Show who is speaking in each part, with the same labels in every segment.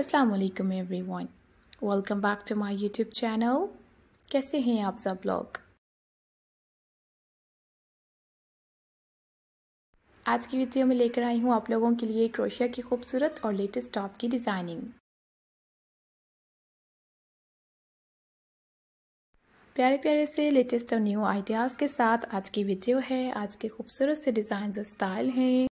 Speaker 1: अस्सलाम वालेकुम everyone welcome back to my YouTube channel कैसे हैं आप सब लोग? आज की वीडियो में लेकर आई हूँ आप लोगों के लिए क्रोशिया की खूबसूरत और लेटेस्ट टॉप की डिज़ाइनिंग प्यारे प्यारे से लेटेस्ट और न्यू आइडियाज़ के साथ आज की वीडियो है। आज के खूबसूरत से डिज़ाइन और स्टाइल हैं।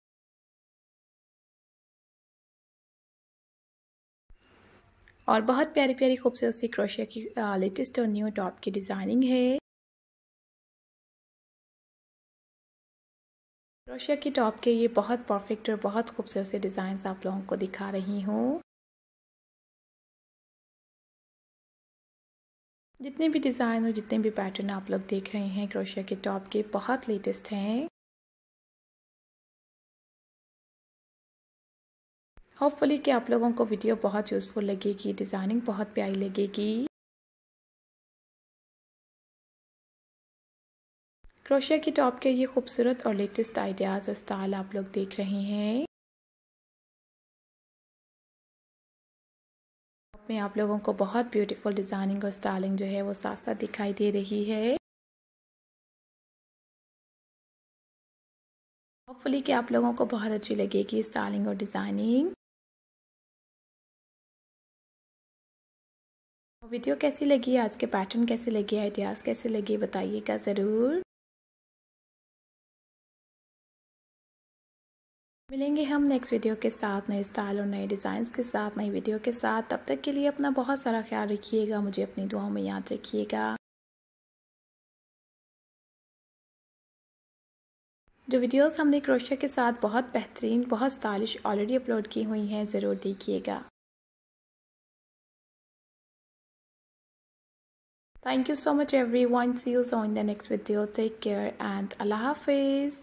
Speaker 1: और बहुत प्यारी प्यारी खूबसूरत सी क्रोशिया की लेटेस्ट और न्यू टॉप की डिज़ाइनिंग है। क्रोशिया की टॉप के ये बहुत परफेक्ट और बहुत खूबसूरत से डिज़ाइन आप लोगों को दिखा रही हूँ। जितने भी डिज़ाइन और जितने भी पैटर्न आप लोग देख रहे हैं क्रोशिया के टॉप के बहुत लेटेस्ट हैं। होपफुली कि आप लोगों को वीडियो बहुत यूज़फुल लगेगी डिज़ाइनिंग बहुत प्यारी लगेगी। क्रोशिया की टॉप के ये खूबसूरत और लेटेस्ट आइडियाज़ और स्टाइल आप लोग देख रहे हैं। में आप लोगों को बहुत ब्यूटीफुल डिज़ाइनिंग और स्टाइलिंग जो है वो साथ साथ दिखाई दे रही है। होपफुली कि आप लोगों को बहुत अच्छी लगेगी स्टाइलिंग और डिज़ाइनिंग वीडियो कैसी लगी? आज के पैटर्न कैसे लगे? आइडियाज़ कैसे लगे? बताइएगा ज़रूर। मिलेंगे हम नेक्स्ट वीडियो के साथ, नए स्टाइल और नए डिज़ाइंस के साथ, नई वीडियो के साथ। तब तक के लिए अपना बहुत सारा ख्याल रखिएगा, मुझे अपनी दुआओं में याद रखिएगा। जो वीडियोस हमने क्रोशिया के साथ बहुत बेहतरीन, बहुत स्टाइलिश ऑलरेडी अपलोड की हुई हैं, ज़रूर देखिएगा। Thank you so much everyone. See you soon in the next video. Take care and Allah Hafiz.